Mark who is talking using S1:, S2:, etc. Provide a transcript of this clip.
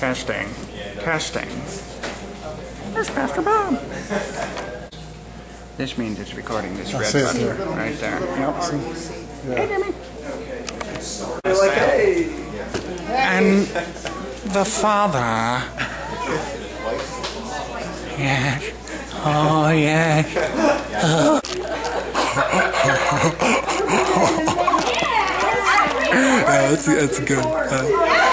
S1: Testing. Testing. There's Pastor Bob. This means it's recording this red button
S2: there.
S1: right there.
S2: Yep. see?
S1: Hey, Jimmy.
S3: They're like, hey.
S1: And the father. Yes. Oh, yes.
S2: That's, that's good. Uh,